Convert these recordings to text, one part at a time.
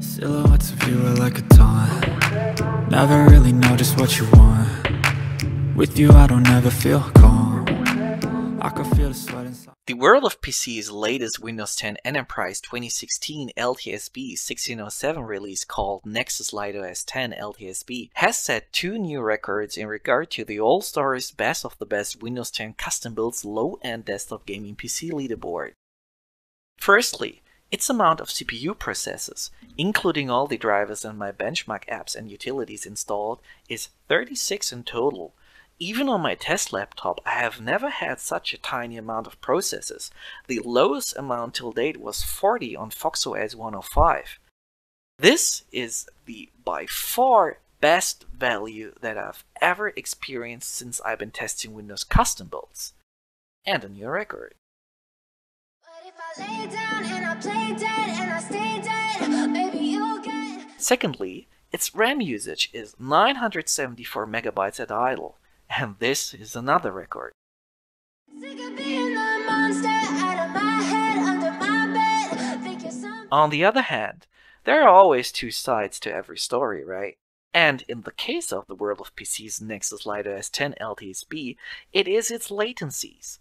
Silhouettes of you are like a taunt. Never really know just what you want. With you I don't ever feel calm. I can feel the sweat inside. The World of PC's latest Windows 10 Enterprise 2016 LTSB 1607 release called Nexus LiteOS 10 LTSB has set two new records in regard to the All Stars Best of the Best Windows 10 Custom Builds low-end desktop gaming PC leaderboard. Firstly, its amount of CPU processes, including all the drivers and my benchmark apps and utilities installed, is 36 in total, even on my test laptop, I have never had such a tiny amount of processes. The lowest amount till date was 40 on FoxOS 105. This is the by far best value that I've ever experienced since I've been testing Windows custom builds. And a new record. Secondly, its RAM usage is 974 megabytes at idle. And this is another record. On the other hand, there are always two sides to every story, right? And in the case of the world of PC's Nexus LiteOS 10 LTSB, it is its latencies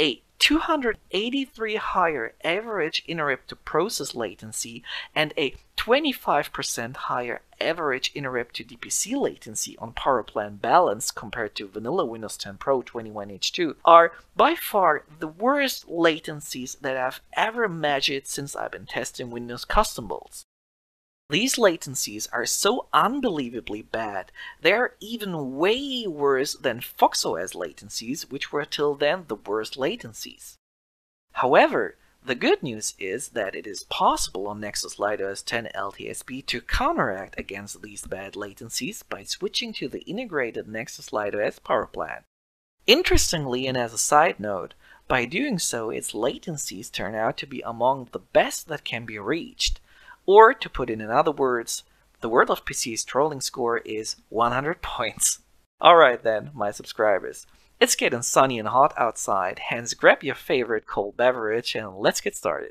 a 283 higher average interrupt to process latency and a 25% higher average interrupt to DPC latency on power plan balance compared to vanilla Windows 10 Pro 21H2 are by far the worst latencies that I've ever measured since I've been testing Windows custom builds. These latencies are so unbelievably bad, they are even way worse than FoxOS latencies, which were till then the worst latencies. However, the good news is that it is possible on Nexus OS 10 LTSB to counteract against these bad latencies by switching to the integrated Nexus OS power plan. Interestingly, and as a side note, by doing so, its latencies turn out to be among the best that can be reached, or to put it in other words, the World of PC's trolling score is 100 points. Alright then, my subscribers. It's getting sunny and hot outside, hence grab your favorite cold beverage and let's get started.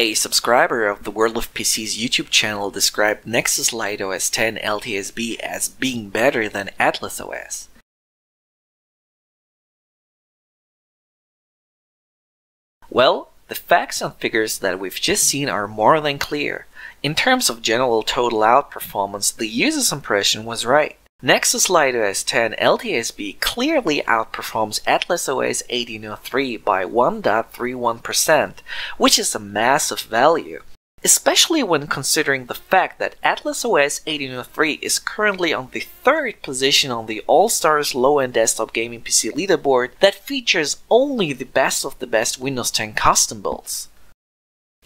A subscriber of the World of PC's YouTube channel described Nexus LiteOS 10 LTSB as being better than Atlas OS. Well, the facts and figures that we've just seen are more than clear. In terms of general total outperformance, the user's impression was right. Nexus LiteOS 10 LTSB clearly outperforms Atlas OS 1803 by 1.31%, which is a massive value. Especially when considering the fact that Atlas OS 1803 is currently on the third position on the All-Stars low-end desktop gaming PC leaderboard that features only the best of the best Windows 10 custom builds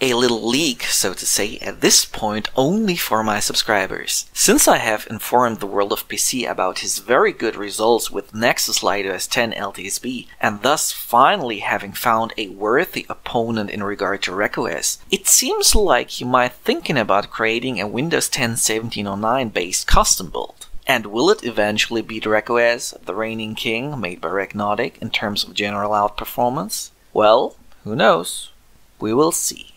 a little leak, so to say, at this point only for my subscribers. Since I have informed the world of PC about his very good results with Nexus LiteOS 10 LTSB, and thus finally having found a worthy opponent in regard to RecOS, it seems like he might thinking about creating a Windows 10 1709 based custom build. And will it eventually beat RecOS, the reigning king made by Recnautic, in terms of general outperformance? Well, who knows? We will see.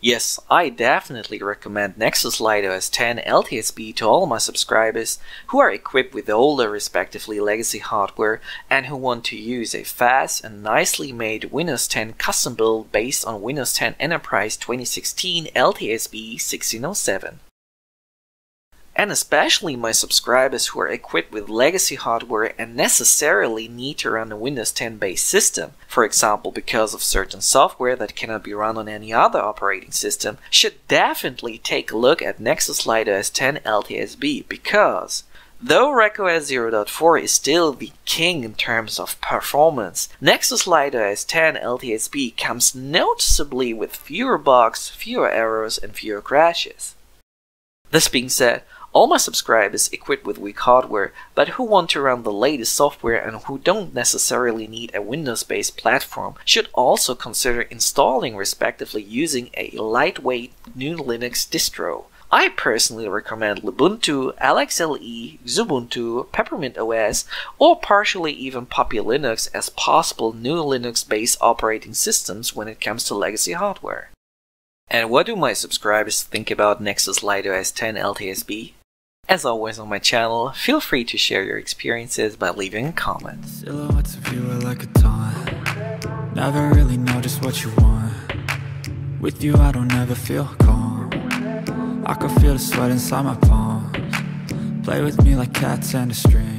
Yes, I definitely recommend Nexus LiteOS 10 LTSB to all my subscribers who are equipped with older respectively legacy hardware and who want to use a fast and nicely made Windows 10 custom build based on Windows 10 Enterprise 2016 LTSB 1607 and especially my subscribers who are equipped with legacy hardware and necessarily need to run a Windows 10 based system, for example because of certain software that cannot be run on any other operating system, should definitely take a look at Nexus LiteOS 10 LTSB because Though RecOS 0.4 is still the king in terms of performance, Nexus LiteOS 10 LTSB comes noticeably with fewer bugs, fewer errors, and fewer crashes. This being said, all my subscribers equipped with weak hardware, but who want to run the latest software and who don't necessarily need a Windows-based platform should also consider installing respectively using a lightweight new Linux distro. I personally recommend Lubuntu, LXLE, Xubuntu, Peppermint OS, or partially even Puppy Linux as possible new Linux-based operating systems when it comes to legacy hardware. And what do my subscribers think about Nexus LiteOS 10 LTSB? As always on my channel, feel free to share your experiences by leaving comments. Silhouettes of you are like a taunt. Never really know just what you want. With you I don't ever feel calm. I can feel the sweat inside my palms. Play with me like cats and a string